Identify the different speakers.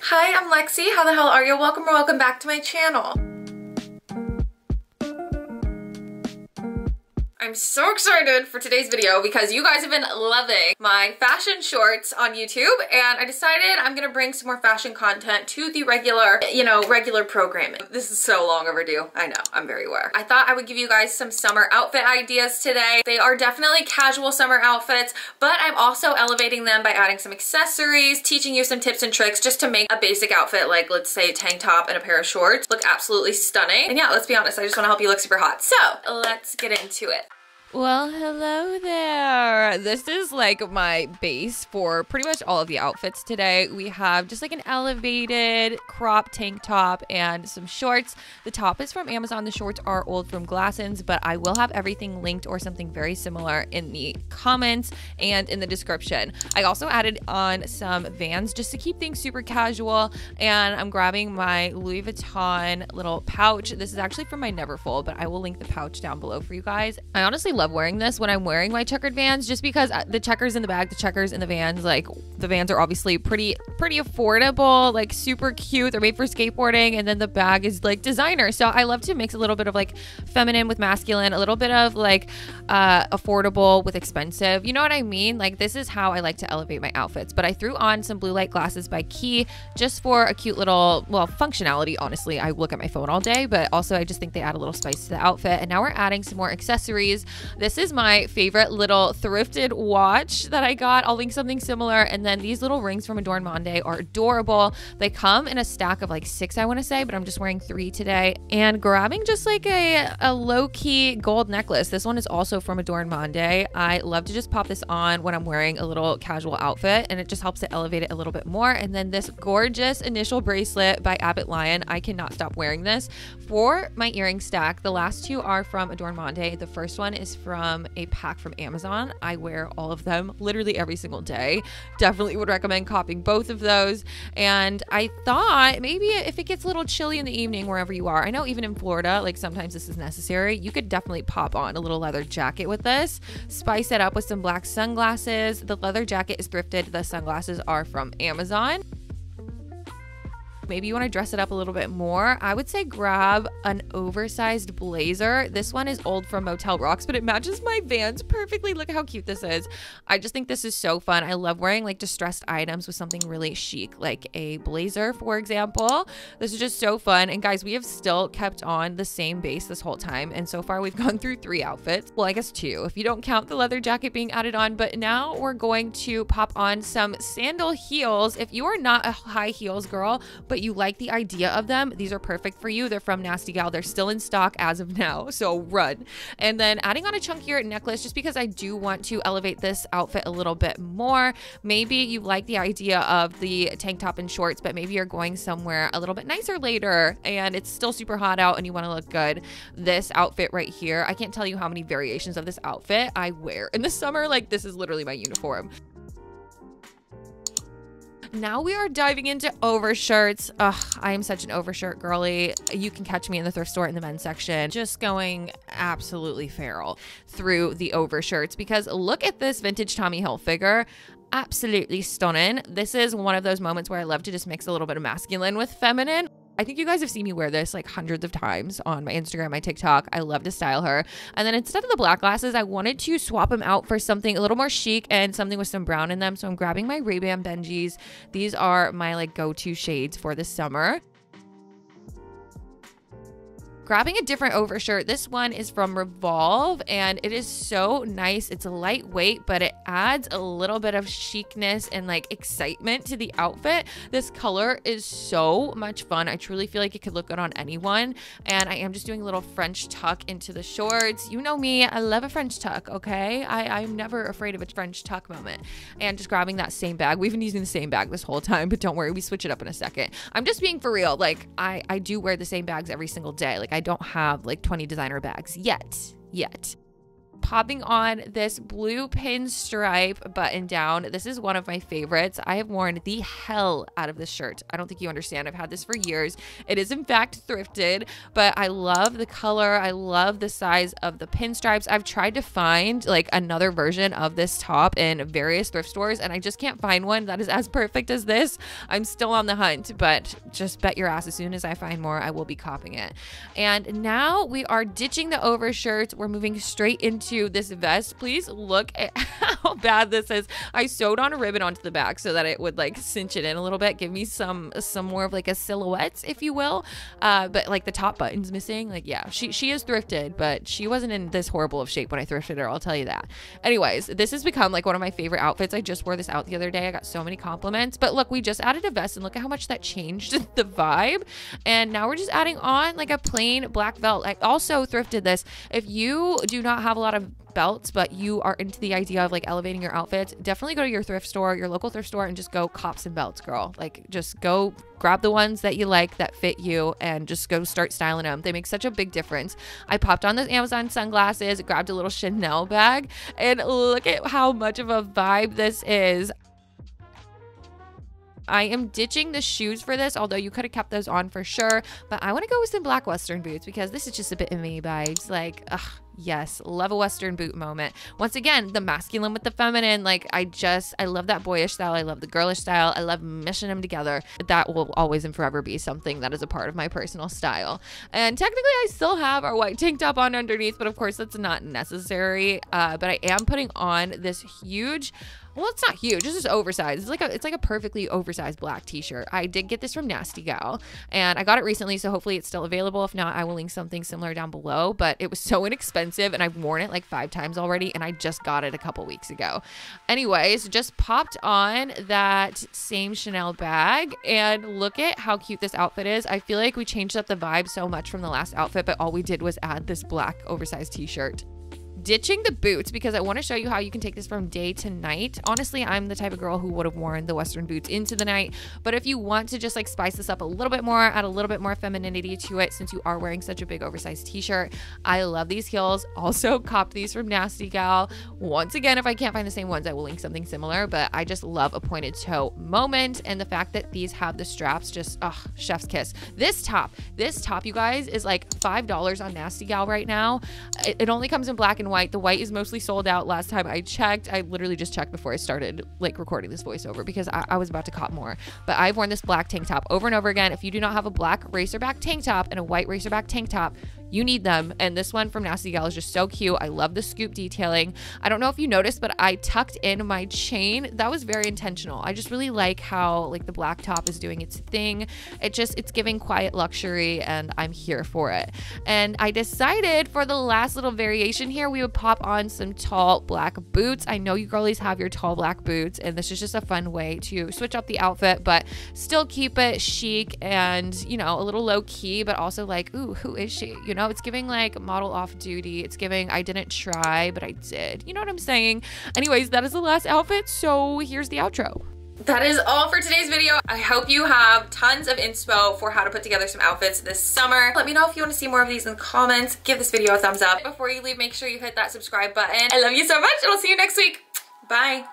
Speaker 1: Hi, I'm Lexi. How the hell are you? Welcome or welcome back to my channel. I'm so excited for today's video because you guys have been loving my fashion shorts on YouTube and I decided I'm gonna bring some more fashion content to the regular, you know, regular programming. This is so long overdue. I know, I'm very aware. I thought I would give you guys some summer outfit ideas today. They are definitely casual summer outfits, but I'm also elevating them by adding some accessories, teaching you some tips and tricks just to make a basic outfit like let's say a tank top and a pair of shorts look absolutely stunning. And yeah, let's be honest, I just wanna help you look super hot. So let's get into it.
Speaker 2: Well, hello there. This is like my base for pretty much all of the outfits today. We have just like an elevated crop tank top and some shorts. The top is from Amazon. The shorts are old from Glassons, but I will have everything linked or something very similar in the comments and in the description. I also added on some Vans just to keep things super casual. And I'm grabbing my Louis Vuitton little pouch. This is actually from my Neverfull, but I will link the pouch down below for you guys. I honestly love love wearing this when I'm wearing my checkered vans just because uh, the checkers in the bag, the checkers in the vans, like the vans are obviously pretty pretty affordable, like super cute. They're made for skateboarding and then the bag is like designer. So I love to mix a little bit of like feminine with masculine, a little bit of like uh affordable with expensive. You know what I mean? Like this is how I like to elevate my outfits. But I threw on some blue light glasses by Quay just for a cute little well, functionality, honestly. I look at my phone all day, but also I just think they add a little spice to the outfit. And now we're adding some more accessories. This is my favorite little thrifted watch that I got. I'll link something similar. And then these little rings from Adorn Monde are adorable. They come in a stack of like six, I want to say, but I'm just wearing three today. And grabbing just like a, a low key gold necklace. This one is also from Adorn Monde. I love to just pop this on when I'm wearing a little casual outfit and it just helps to elevate it a little bit more. And then this gorgeous initial bracelet by Abbott Lyon. I cannot stop wearing this for my earring stack. The last two are from Adorn Monde. The first one is from a pack from Amazon. I wear all of them literally every single day. Definitely would recommend copying both of those. And I thought maybe if it gets a little chilly in the evening wherever you are, I know even in Florida, like sometimes this is necessary, you could definitely pop on a little leather jacket with this. Spice it up with some black sunglasses. The leather jacket is thrifted, the sunglasses are from Amazon maybe you want to dress it up a little bit more, I would say grab an oversized blazer. This one is old from Motel Rocks, but it matches my Vans perfectly. Look how cute this is. I just think this is so fun. I love wearing like distressed items with something really chic, like a blazer, for example. This is just so fun. And guys, we have still kept on the same base this whole time. And so far, we've gone through three outfits. Well, I guess two, if you don't count the leather jacket being added on. But now we're going to pop on some sandal heels. If you are not a high heels girl, but but you like the idea of them, these are perfect for you. They're from Nasty Gal. They're still in stock as of now, so run. And then adding on a chunkier necklace just because I do want to elevate this outfit a little bit more. Maybe you like the idea of the tank top and shorts, but maybe you're going somewhere a little bit nicer later and it's still super hot out and you want to look good. This outfit right here, I can't tell you how many variations of this outfit I wear in the summer. Like this is literally my uniform now we are diving into overshirts. Ugh, I am such an overshirt girly. You can catch me in the thrift store in the men's section, just going absolutely feral through the overshirts because look at this vintage Tommy Hilfiger absolutely stunning. This is one of those moments where I love to just mix a little bit of masculine with feminine. I think you guys have seen me wear this like hundreds of times on my Instagram, my TikTok. I love to style her. And then instead of the black glasses, I wanted to swap them out for something a little more chic and something with some brown in them. So I'm grabbing my Ray-Ban Benjis. These are my like go-to shades for the summer grabbing a different overshirt. This one is from Revolve and it is so nice. It's lightweight, but it adds a little bit of chicness and like excitement to the outfit. This color is so much fun. I truly feel like it could look good on anyone. And I am just doing a little French tuck into the shorts. You know me, I love a French tuck, okay? I, I'm never afraid of a French tuck moment. And just grabbing that same bag. We've been using the same bag this whole time, but don't worry, we switch it up in a second. I'm just being for real. Like I, I do wear the same bags every single day. Like I don't have like 20 designer bags yet. Yet. Popping on this blue pinstripe button down. This is one of my favorites. I have worn the hell out of this shirt. I don't think you understand. I've had this for years. It is in fact thrifted, but I love the color. I love the size of the pinstripes. I've tried to find like another version of this top in various thrift stores and I just can't find one that is as perfect as this. I'm still on the hunt, but just bet your ass as soon as I find more, I will be copying it. And now we are ditching the overshirt. We're moving straight into this vest. Please look at how bad this is. I sewed on a ribbon onto the back so that it would like cinch it in a little bit, give me some some more of like a silhouette, if you will. Uh, but like the top button's missing. Like, yeah, she she is thrifted, but she wasn't in this horrible of shape when I thrifted her. I'll tell you that. Anyways, this has become like one of my favorite outfits. I just wore this out the other day. I got so many compliments. But look, we just added a vest and look at how much that changed the vibe. And now we're just adding on like a plain black belt. I also thrifted this. If you do not have a lot of belts, but you are into the idea of like elevating your outfits, definitely go to your thrift store, your local thrift store, and just go cops and belts, girl. Like, just go grab the ones that you like that fit you and just go start styling them. They make such a big difference. I popped on those Amazon sunglasses, grabbed a little Chanel bag, and look at how much of a vibe this is. I am ditching the shoes for this, although you could have kept those on for sure. But I want to go with some black Western boots because this is just a bit of me vibes. Like, ugh, Yes, love a Western boot moment. Once again, the masculine with the feminine. Like, I just, I love that boyish style. I love the girlish style. I love meshing them together. That will always and forever be something that is a part of my personal style. And technically, I still have our white tank top on underneath, but of course, that's not necessary. Uh, but I am putting on this huge well, it's not huge. It's just oversized. It's like a it's like a perfectly oversized black t-shirt. I did get this from Nasty Gal, and I got it recently, so hopefully it's still available. If not, I will link something similar down below. But it was so inexpensive, and I've worn it like five times already, and I just got it a couple weeks ago. Anyways, just popped on that same Chanel bag, and look at how cute this outfit is. I feel like we changed up the vibe so much from the last outfit, but all we did was add this black oversized t-shirt ditching the boots because I want to show you how you can take this from day to night. Honestly, I'm the type of girl who would have worn the Western boots into the night. But if you want to just like spice this up a little bit more, add a little bit more femininity to it since you are wearing such a big oversized t-shirt. I love these heels. Also copped these from Nasty Gal. Once again, if I can't find the same ones, I will link something similar. But I just love a pointed toe moment. And the fact that these have the straps just, ugh, chef's kiss. This top, this top, you guys, is like $5 on Nasty Gal right now. It, it only comes in black and white white. The white is mostly sold out last time I checked. I literally just checked before I started like recording this voiceover because I, I was about to cop more. But I've worn this black tank top over and over again. If you do not have a black racerback tank top and a white racerback tank top, you need them. And this one from Nasty Gal is just so cute. I love the scoop detailing. I don't know if you noticed, but I tucked in my chain. That was very intentional. I just really like how like the black top is doing its thing. It just, it's giving quiet luxury and I'm here for it. And I decided for the last little variation here, we would pop on some tall black boots. I know you girlies have your tall black boots and this is just a fun way to switch up the outfit, but still keep it chic and, you know, a little low key, but also like, ooh, who is she? You know, know, it's giving like model off duty. It's giving I didn't try, but I did. You know what I'm saying? Anyways, that is the last outfit. So here's the outro.
Speaker 1: That is all for today's video. I hope you have tons of inspo for how to put together some outfits this summer. Let me know if you want to see more of these in the comments. Give this video a thumbs up. Before you leave, make sure you hit that subscribe button. I love you so much and I'll see you next week. Bye.